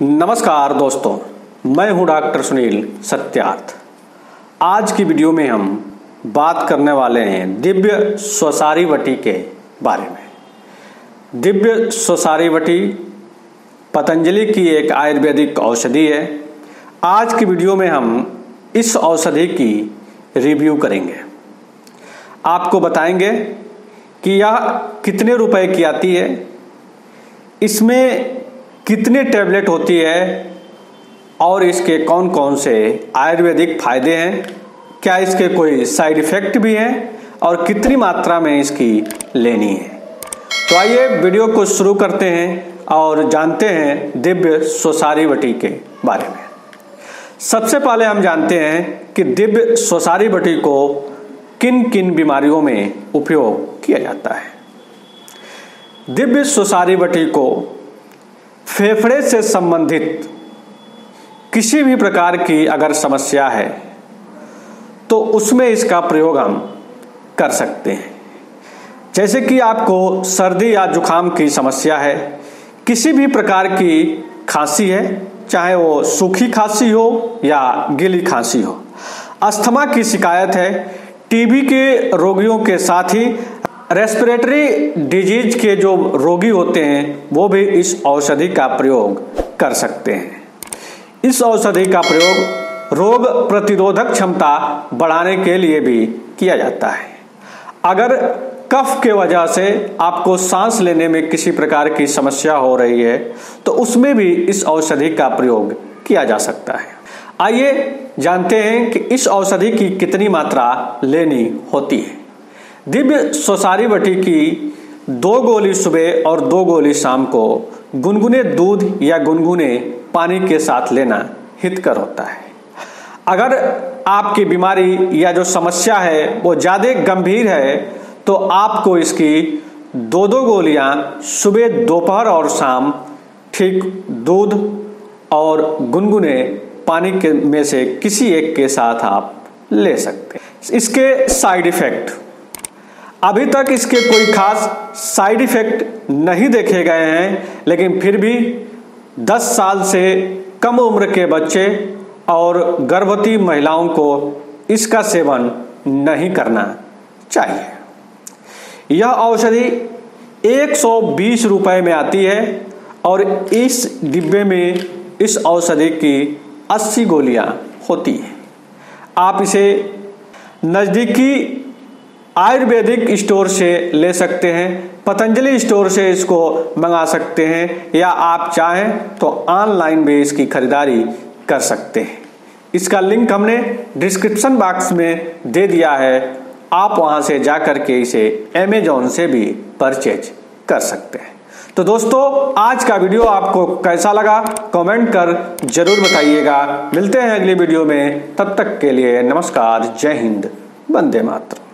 नमस्कार दोस्तों, मैं हूँ डॉक्टर सुनील सत्यार्थ। आज की वीडियो में हम बात करने वाले हैं दिव्य स्वसारी वटी के बारे में। दिव्य स्वसारी वटी पतंजलि की एक आयुर्वेदिक औषधि है। आज की वीडियो में हम इस औषधि की रिव्यू करेंगे। आपको बताएँगे कि यह कितने रुपए की आती है। इसमें कितने टैबलेट होती है और इसके कौन कौन से आयुर्वेदिक फ़ायदे हैं? क्या इसके कोई साइड इफ़ेक्ट भी हैं? और कितनी मात्रा में इसकी लेनी है? तो आइए वीडियो को शुरू करते हैं और जानते हैं दिव्य स्वसारी वटी के बारे में। सबसे पहले हम जानते हैं कि दिव्य स्वसारी वटी को किन किन बीमारियों में उपयोग किया जाता है। दिव्य स्वसारी वटी को फेफड़े से संबंधित किसी भी प्रकार की अगर समस्या है तो उसमें इसका प्रयोग हम कर सकते हैं। जैसे कि आपको सर्दी या जुखाम की समस्या है, किसी भी प्रकार की खांसी है, चाहे वो सूखी खांसी हो या गीली खांसी हो। अस्थमा की शिकायत है, टीबी के रोगियों के साथ ही रेस्पिरेटरी डिज़ीज़ के जो रोगी होते हैं, वो भी इस औषधि का प्रयोग कर सकते हैं। इस औषधि का प्रयोग रोग प्रतिरोधक क्षमता बढ़ाने के लिए भी किया जाता है। अगर कफ के वजह से आपको सांस लेने में किसी प्रकार की समस्या हो रही है तो उसमें भी इस औषधि का प्रयोग किया जा सकता है। आइए जानते हैं कि इस औषधि की कितनी मात्रा लेनी होती है। दिव्य स्वसारी वटी की दो गोली सुबह और दो गोली शाम को गुनगुने दूध या गुनगुने पानी के साथ लेना हितकर होता है। अगर आपकी बीमारी या जो समस्या है वो ज़्यादा गंभीर है तो आपको इसकी दो दो गोलियाँ सुबह, दोपहर और शाम ठीक दूध और गुनगुने पानी के में से किसी एक के साथ आप ले सकते हैं। इसके साइड इफ़ेक्ट अभी तक इसके कोई खास साइड इफ़ेक्ट नहीं देखे गए हैं, लेकिन फिर भी 10 साल से कम उम्र के बच्चे और गर्भवती महिलाओं को इसका सेवन नहीं करना चाहिए। यह औषधि 120 रुपए में आती है और इस डिब्बे में इस औषधि की 80 गोलियाँ होती हैं। आप इसे नज़दीकी आयुर्वेदिक स्टोर से ले सकते हैं, पतंजलि स्टोर से इसको मंगा सकते हैं, या आप चाहें तो ऑनलाइन भी इसकी खरीदारी कर सकते हैं। इसका लिंक हमने डिस्क्रिप्शन बॉक्स में दे दिया है, आप वहाँ से जा करके इसे अमेजोन से भी परचेज कर सकते हैं। तो दोस्तों, आज का वीडियो आपको कैसा लगा, कमेंट कर ज़रूर बताइएगा। मिलते हैं अगली वीडियो में, तब तक के लिए नमस्कार, जय हिंद, वंदे मातरम।